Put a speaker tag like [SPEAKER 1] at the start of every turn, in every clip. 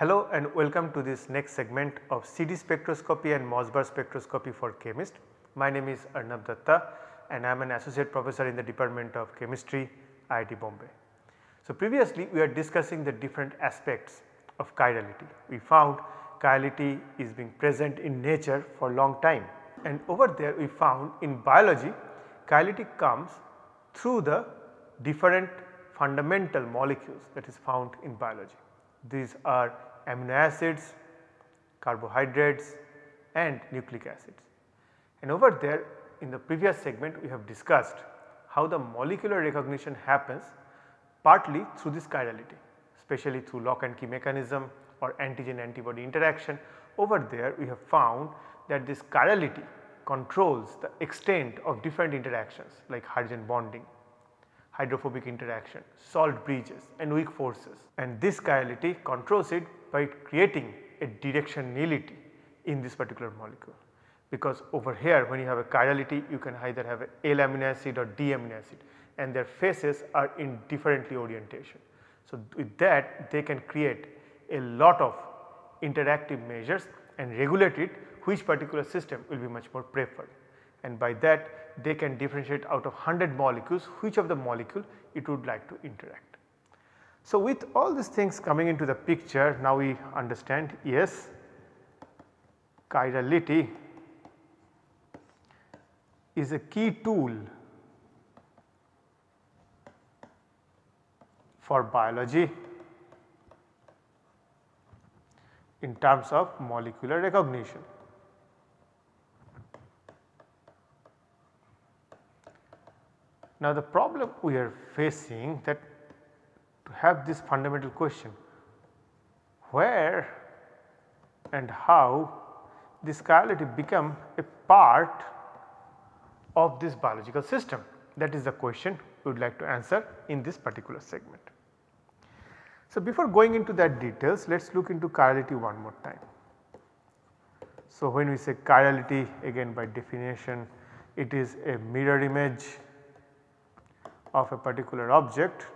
[SPEAKER 1] Hello and welcome to this next segment of CD spectroscopy and Mössbauer spectroscopy for chemists. My name is Arnab Dutta and I am an associate professor in the department of chemistry IIT Bombay. So previously we are discussing the different aspects of chirality. We found chirality is being present in nature for long time and over there we found in biology chirality comes through the different fundamental molecules that is found in biology. These are amino acids, carbohydrates and nucleic acids. And over there in the previous segment we have discussed how the molecular recognition happens partly through this chirality especially through lock and key mechanism or antigen antibody interaction. Over there we have found that this chirality controls the extent of different interactions like hydrogen bonding, hydrophobic interaction, salt bridges and weak forces and this chirality controls it by creating a directionality in this particular molecule. Because over here when you have a chirality you can either have a L amino acid or D amino acid and their faces are in differently orientation. So, with that they can create a lot of interactive measures and regulate it which particular system will be much more preferred and by that they can differentiate out of 100 molecules which of the molecule it would like to interact. So, with all these things coming into the picture now we understand yes chirality is a key tool for biology in terms of molecular recognition. Now the problem we are facing that to have this fundamental question where and how this chirality become a part of this biological system that is the question we would like to answer in this particular segment. So before going into that details let us look into chirality one more time. So when we say chirality again by definition it is a mirror image of a particular object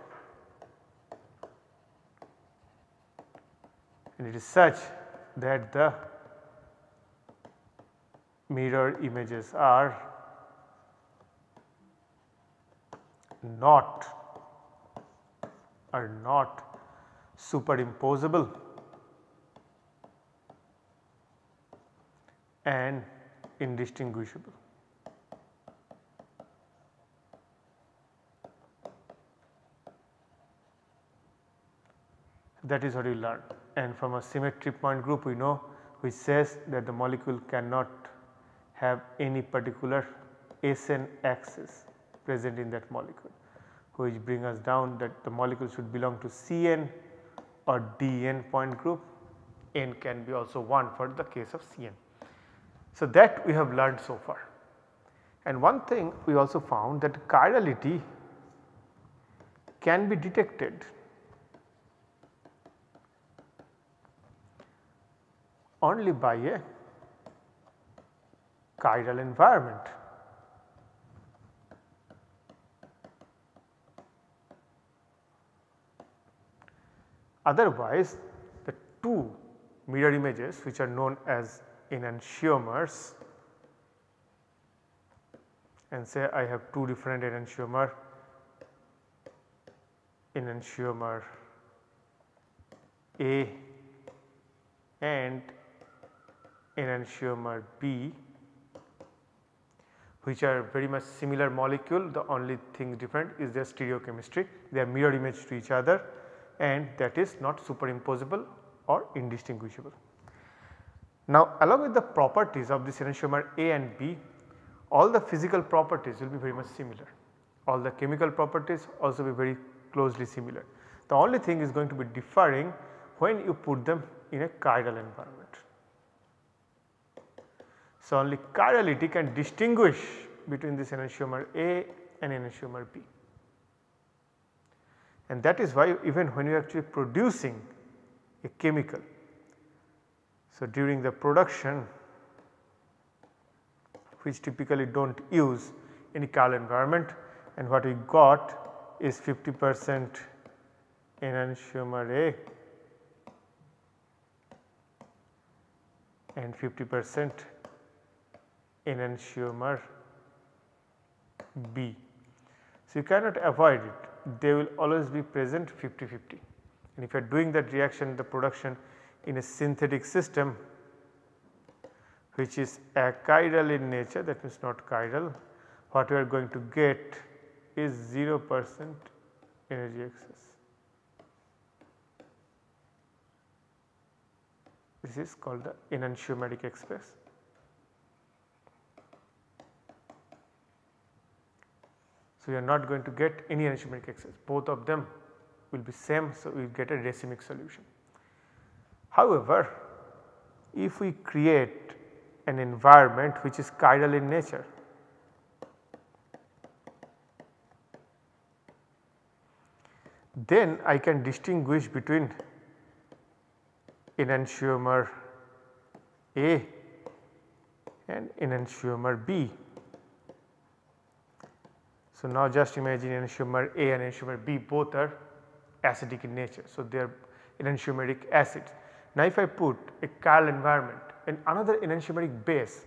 [SPEAKER 1] and it is such that the mirror images are not are not superimposable and indistinguishable. That is what we learn and from a symmetry point group we know which says that the molecule cannot have any particular SN axis present in that molecule which bring us down that the molecule should belong to CN or DN point group. N can be also 1 for the case of CN. So that we have learned so far. And one thing we also found that chirality can be detected only by a chiral environment. Otherwise the two mirror images which are known as enantiomers and say I have two different enantiomer enantiomer A and enantiomer B which are very much similar molecule the only thing different is their stereochemistry they are mirror image to each other and that is not superimposable or indistinguishable. Now along with the properties of this enantiomer A and B all the physical properties will be very much similar all the chemical properties also be very closely similar. The only thing is going to be differing when you put them in a chiral environment. So only chirality can distinguish between this enantiomer A and enantiomer B and that is why even when you are actually producing a chemical. So, during the production which typically do not use any chiral environment and what we got is 50 percent enantiomer A and 50 percent enantiomer B. So, you cannot avoid it they will always be present 50 50 and if you are doing that reaction the production in a synthetic system which is achiral in nature that means not chiral what we are going to get is 0 percent energy excess. This is called the enantiomeric excess. So, you are not going to get any enantiomeric excess both of them will be same. So, we get a racemic solution. However, if we create an environment which is chiral in nature then I can distinguish between enantiomer A and enantiomer B. So, now just imagine enantiomer A and enantiomer B both are acidic in nature. So, they are enantiomeric acids. Now, if I put a chiral environment and another enantiomeric base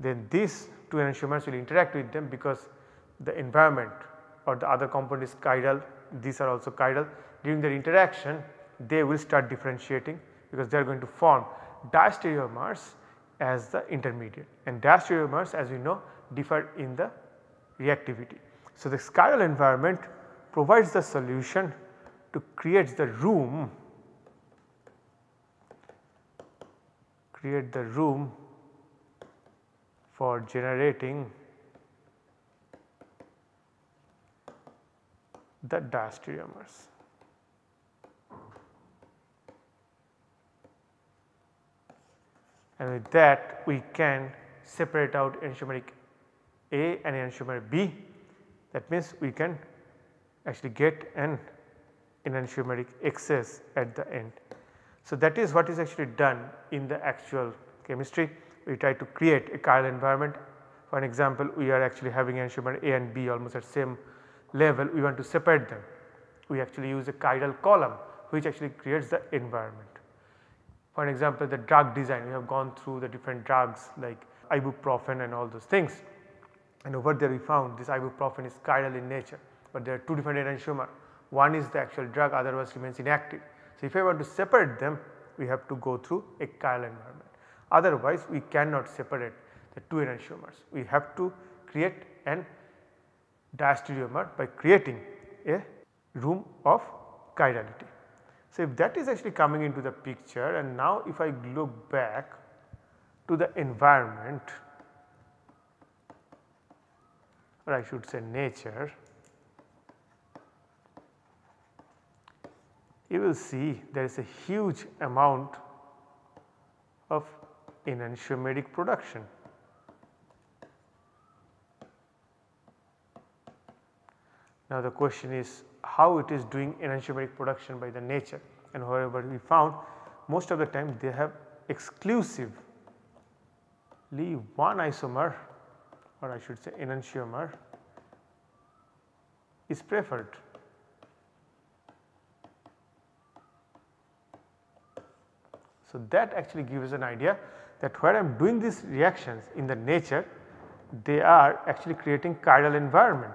[SPEAKER 1] then these two enantiomers will interact with them because the environment or the other component is chiral these are also chiral during their interaction they will start differentiating because they are going to form diastereomers as the intermediate and diastereomers as we know differ in the reactivity. So, the chiral environment provides the solution to create the room create the room for generating the diastereomers. And with that we can separate out enantiomeric A and enantiomer B that means we can actually get an enantiomeric excess at the end. So, that is what is actually done in the actual chemistry. We try to create a chiral environment. For an example, we are actually having enantiomer A and B almost at same level we want to separate them. We actually use a chiral column which actually creates the environment. For an example the drug design we have gone through the different drugs like ibuprofen and all those things and over there we found this ibuprofen is chiral in nature but there are two different enantiomer one is the actual drug otherwise remains inactive. So, if I want to separate them we have to go through a chiral environment otherwise we cannot separate the two enantiomers we have to create an diastereomer by creating a room of chirality. So, if that is actually coming into the picture and now if I look back to the environment or I should say nature, you will see there is a huge amount of enantiomeric production. Now the question is how it is doing enantiomeric production by the nature and however we found most of the time they have exclusively one isomer or I should say enantiomer is preferred. So that actually gives us an idea that where I am doing these reactions in the nature they are actually creating chiral environment.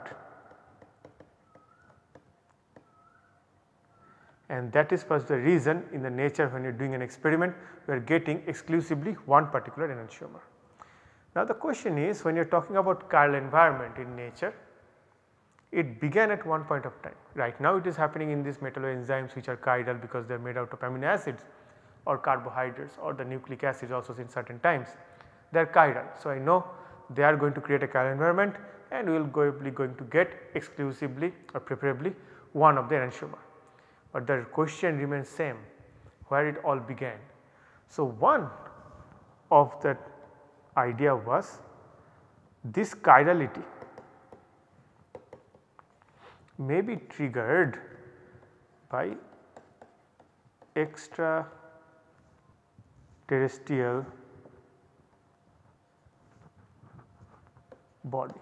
[SPEAKER 1] and that is perhaps the reason in the nature when you are doing an experiment we are getting exclusively one particular enantiomer. Now the question is when you are talking about chiral environment in nature it began at one point of time right now it is happening in these metalloenzymes which are chiral because they are made out of amino acids or carbohydrates or the nucleic acids also in certain times they are chiral. So I know they are going to create a chiral environment and we will be going to get exclusively or preferably one of the enantiomer but the question remains same where it all began. So, one of that idea was this chirality may be triggered by extra terrestrial body.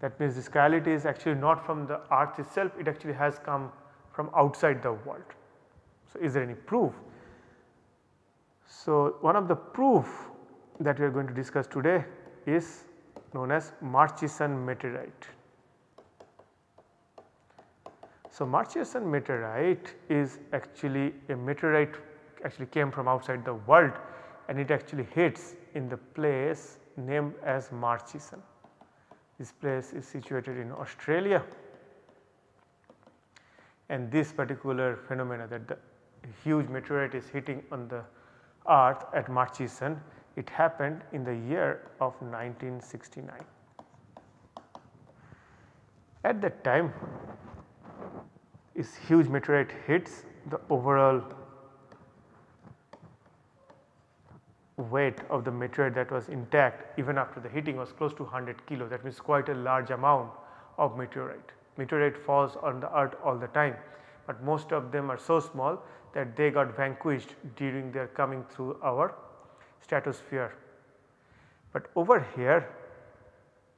[SPEAKER 1] That means this chirality is actually not from the earth itself, it actually has come from outside the world. So, is there any proof? So, one of the proof that we are going to discuss today is known as Murchison meteorite. So, Murchison meteorite is actually a meteorite actually came from outside the world and it actually hits in the place named as Murchison. This place is situated in Australia and this particular phenomena that the huge meteorite is hitting on the earth at Murchison it happened in the year of 1969. At that time this huge meteorite hits the overall weight of the meteorite that was intact even after the hitting was close to 100 kilo that means quite a large amount of meteorite. Meteorite falls on the earth all the time, but most of them are so small that they got vanquished during their coming through our stratosphere. But over here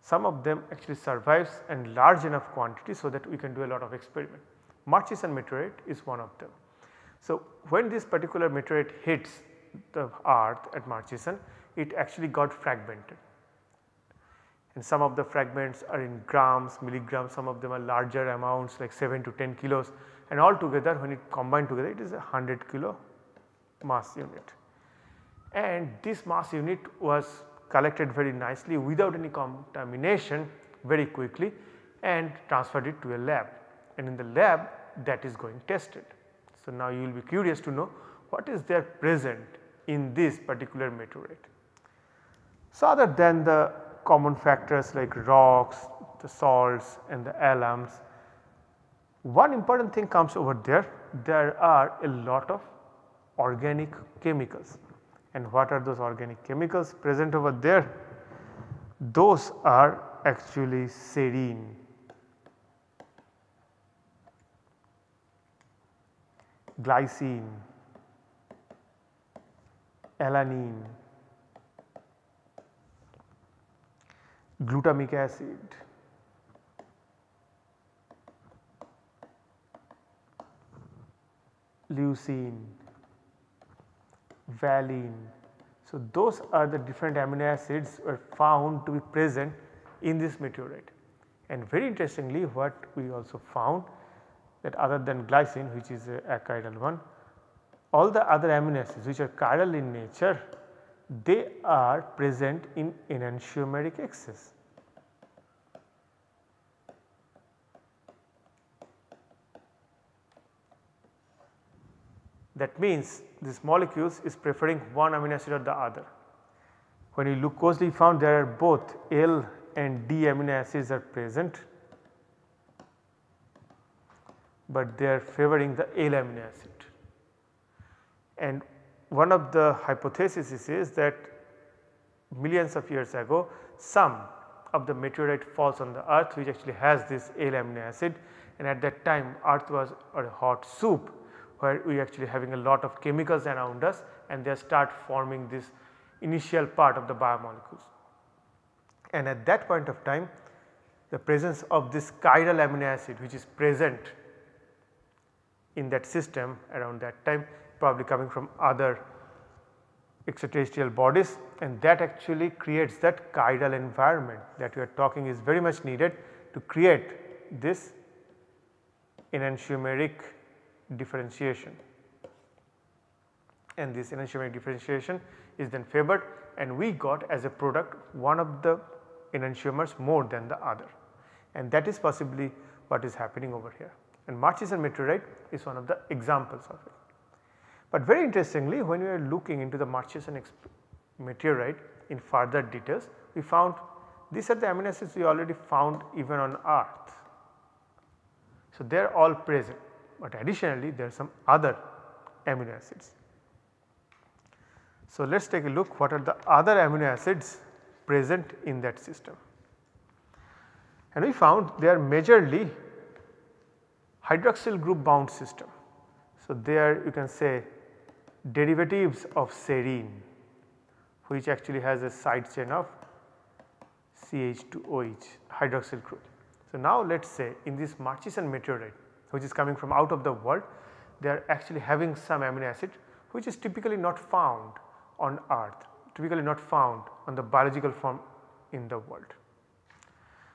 [SPEAKER 1] some of them actually survives and large enough quantity so that we can do a lot of experiment. Murchison meteorite is one of them. So, when this particular meteorite hits the earth at Murchison, it actually got fragmented and some of the fragments are in grams, milligrams, some of them are larger amounts like 7 to 10 kilos and all together when it combined together it is a 100 kilo mass unit. And this mass unit was collected very nicely without any contamination very quickly and transferred it to a lab and in the lab that is going tested. So, now you will be curious to know what is there present in this particular meteorite. So, other than the common factors like rocks, the salts and the alums, one important thing comes over there, there are a lot of organic chemicals and what are those organic chemicals present over there? Those are actually serine. glycine, alanine, glutamic acid, leucine, valine. So, those are the different amino acids were found to be present in this meteorite. And very interestingly what we also found that other than glycine which is uh, a achiral one, all the other amino acids which are chiral in nature they are present in enantiomeric excess. That means this molecules is preferring one amino acid or the other. When you look closely found there are both L and D amino acids are present, but they are favoring the L amino acid. And one of the hypotheses is that millions of years ago some of the meteorite falls on the earth which actually has this L amino acid and at that time earth was a hot soup where we actually having a lot of chemicals around us and they start forming this initial part of the biomolecules. And at that point of time the presence of this chiral amino acid which is present in that system around that time probably coming from other extraterrestrial bodies and that actually creates that chiral environment that we are talking is very much needed to create this enantiomeric differentiation. And this enantiomeric differentiation is then favored and we got as a product one of the enantiomers more than the other and that is possibly what is happening over here and Murchison meteorite is one of the examples of it. But very interestingly when we are looking into the Murchison meteorite in further details we found these are the amino acids we already found even on earth. So, they are all present but additionally there are some other amino acids. So, let us take a look what are the other amino acids present in that system. And we found they are majorly hydroxyl group bound system. So, there you can say derivatives of serine which actually has a side chain of CH2OH hydroxyl group. So, now let us say in this Murchison meteorite which is coming from out of the world they are actually having some amino acid which is typically not found on earth typically not found on the biological form in the world.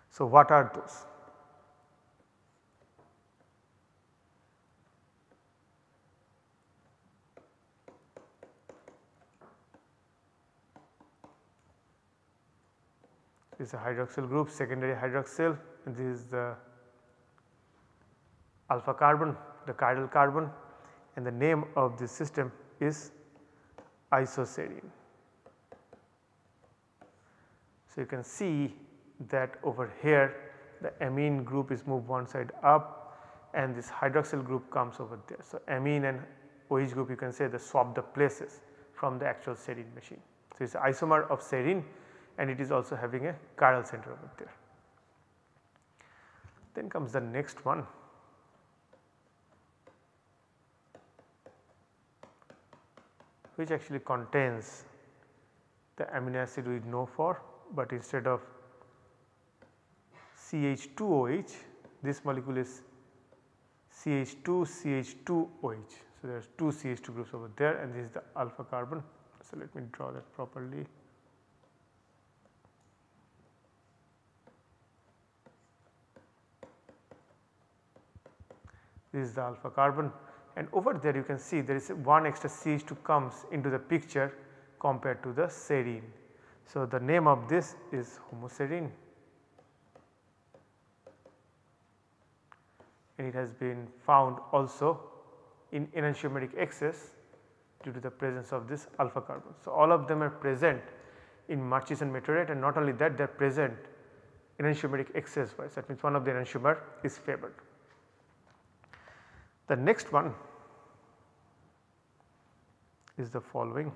[SPEAKER 1] So, what are those? This is a hydroxyl group secondary hydroxyl and this is the alpha carbon the chiral carbon and the name of this system is isoserine. So, you can see that over here the amine group is moved one side up and this hydroxyl group comes over there. So, amine and OH group you can say they swap the places from the actual serine machine. So, it is isomer of serine and it is also having a chiral center over there. Then comes the next one which actually contains the amino acid we know for but instead of CH2OH this molecule is CH2 CH2OH. So, there are two CH2 groups over there and this is the alpha carbon. So, let me draw that properly. This is the alpha carbon and over there you can see there is one extra CH2 comes into the picture compared to the serine. So, the name of this is homoserine and it has been found also in enantiomeric excess due to the presence of this alpha carbon. So, all of them are present in Murchison meteorite and not only that they are present enantiomeric excess wise that means one of the enantiomer is favored. The next one is the following.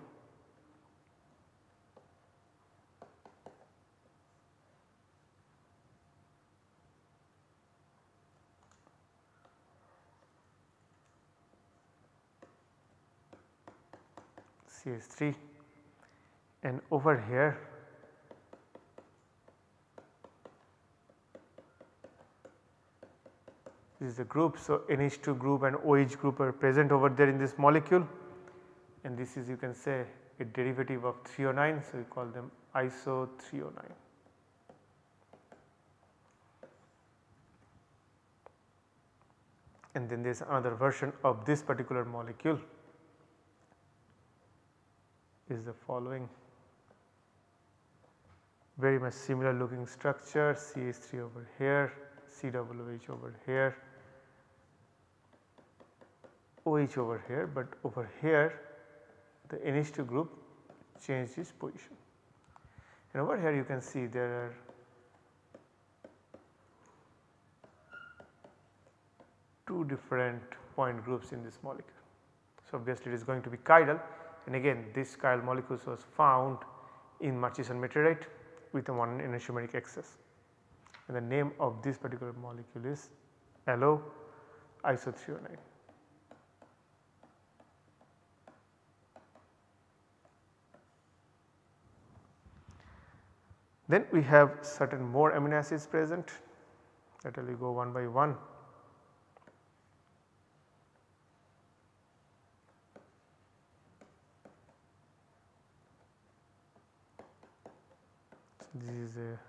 [SPEAKER 1] CH3 and over here this is the group. So, NH2 group and OH group are present over there in this molecule and this is you can say a derivative of threonine. So, we call them iso threonine. And then there is another version of this particular molecule is the following very much similar looking structure CH3 over here, COOH over here, OH over here, but over here the NH2 group changed its position. And over here you can see there are two different point groups in this molecule. So, obviously it is going to be chiral and again this chiral molecule was found in Murchison meteorite with a one enantiomeric excess and the name of this particular molecule is allo isothreonine. Then we have certain more amino acids present that will go one by one. this is a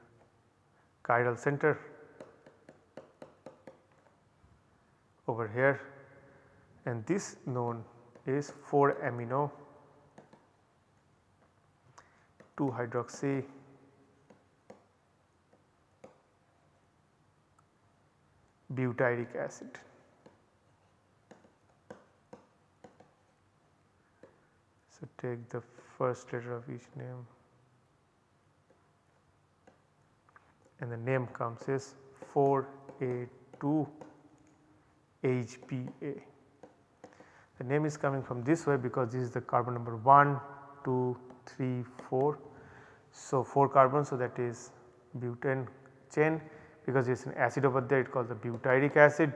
[SPEAKER 1] chiral center over here and this known is 4 amino 2 hydroxy butyric acid. So, take the first letter of each name and the name comes as 4A2 HPA. The name is coming from this way because this is the carbon number 1, 2, 3, 4. So, 4 carbons so that is butane chain because is an acid over there it calls the butyric acid.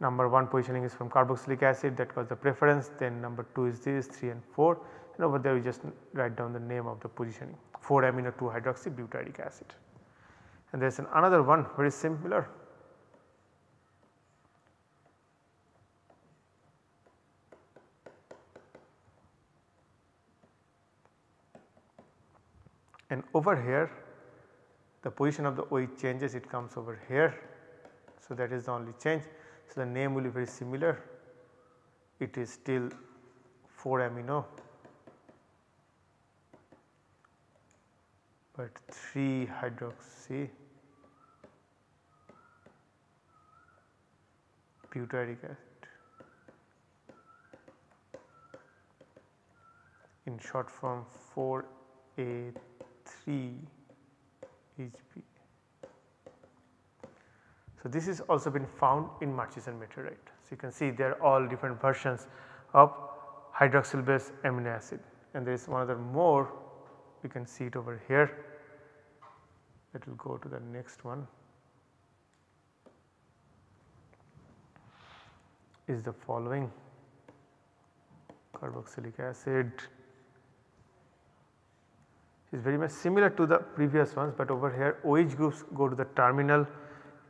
[SPEAKER 1] Number 1 positioning is from carboxylic acid that was the preference. Then number 2 is this 3 and 4 and over there we just write down the name of the positioning. 4 amino 2 hydroxy butyric acid. And there is another one very similar. And over here the position of the OH changes it comes over here. So, that is the only change. So, the name will be very similar. It is still 4 amino. But 3 hydroxy. Butyric acid. In short form 4A3 So, this is also been found in Murchison meteorite. So, you can see they are all different versions of hydroxyl base amino acid. And there is one other more. You can see it over here. That will go to the next one. Is the following carboxylic acid is very much similar to the previous ones, but over here OH groups go to the terminal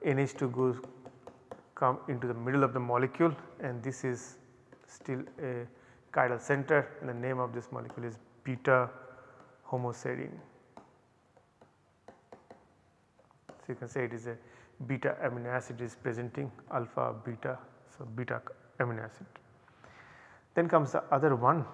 [SPEAKER 1] NH2 goes come into the middle of the molecule and this is still a chiral center and the name of this molecule is beta homoserine. So, you can say it is a beta amino acid is presenting alpha beta. So, beta amino acid. Then comes the other one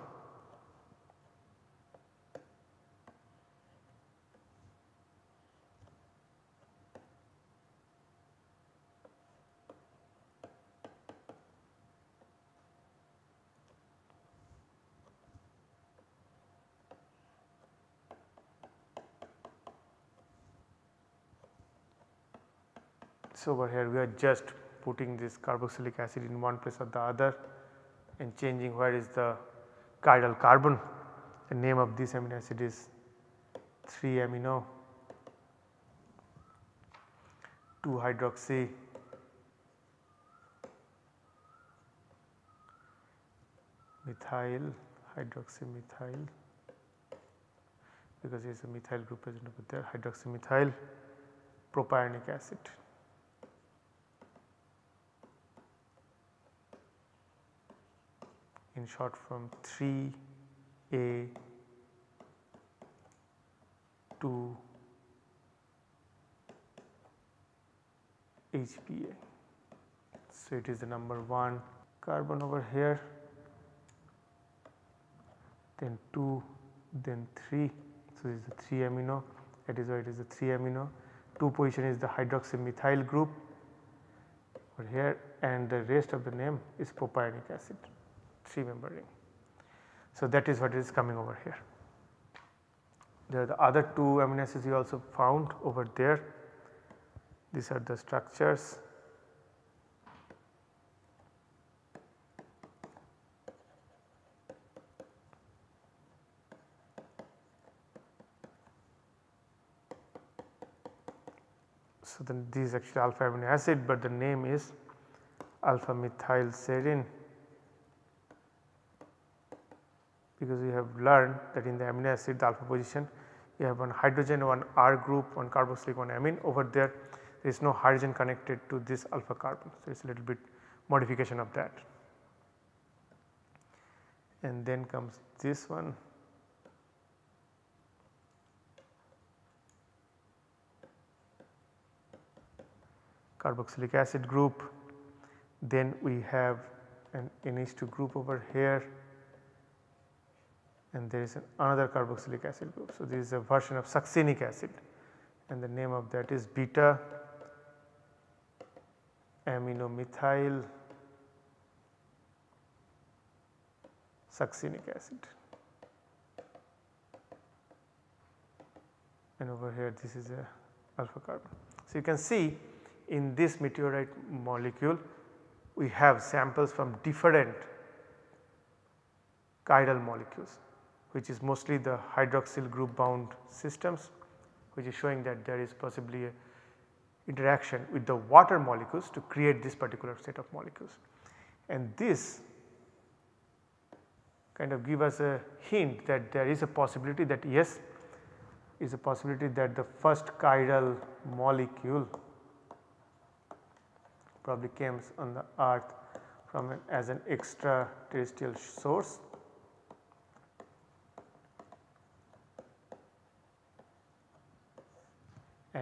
[SPEAKER 1] So, over here we are just putting this carboxylic acid in one place or the other and changing where is the chiral carbon. The name of this amino acid is 3 amino 2 hydroxy methyl hydroxy methyl because there is a methyl group present over there hydroxymethyl propionic acid. In short from 3A to HPA. So, it is the number 1 carbon over here then 2 then 3. So, this is the 3 amino that is why it is the 3 amino 2 position is the hydroxymethyl group over here and the rest of the name is propionic acid. 3 member ring. So, that is what is coming over here. There are the other two amino acids we also found over there. These are the structures. So, then this is actually alpha amino acid, but the name is alpha methyl serine because we have learned that in the amino acid the alpha position you have one hydrogen one R group one carboxylic one amine over there there is no hydrogen connected to this alpha carbon. So, it is a little bit modification of that. And then comes this one carboxylic acid group then we have an NH2 group over here and there is another carboxylic acid group. So, this is a version of succinic acid and the name of that is beta aminomethyl succinic acid. And over here this is a alpha carbon. So, you can see in this meteorite molecule we have samples from different chiral molecules which is mostly the hydroxyl group bound systems which is showing that there is possibly a interaction with the water molecules to create this particular set of molecules. And this kind of give us a hint that there is a possibility that yes is a possibility that the first chiral molecule probably came on the earth from an, as an extraterrestrial source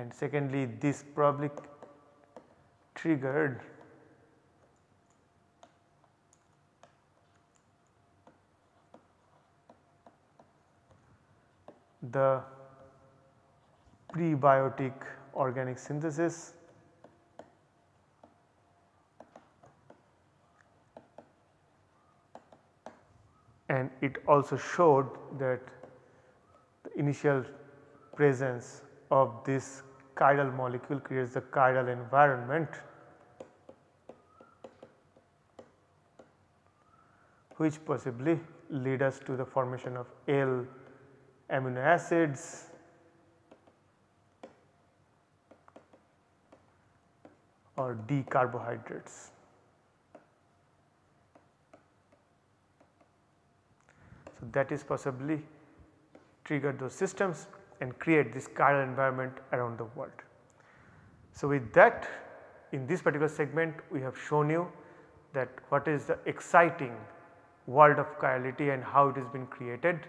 [SPEAKER 1] and secondly this probably triggered the prebiotic organic synthesis. And it also showed that the initial presence of this chiral molecule creates the chiral environment which possibly lead us to the formation of L amino acids or D carbohydrates. So, that is possibly trigger those systems and create this chiral environment around the world. So, with that in this particular segment we have shown you that what is the exciting world of chirality and how it has been created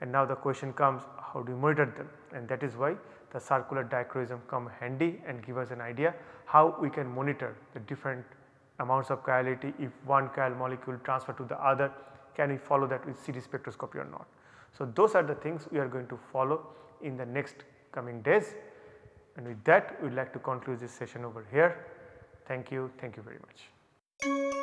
[SPEAKER 1] and now the question comes how do you monitor them and that is why the circular dichroism come handy and give us an idea how we can monitor the different amounts of chirality if one chiral molecule transfer to the other can we follow that with CD spectroscopy or not. So, those are the things we are going to follow in the next coming days and with that we would like to conclude this session over here. Thank you, thank you very much.